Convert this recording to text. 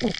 Ooh.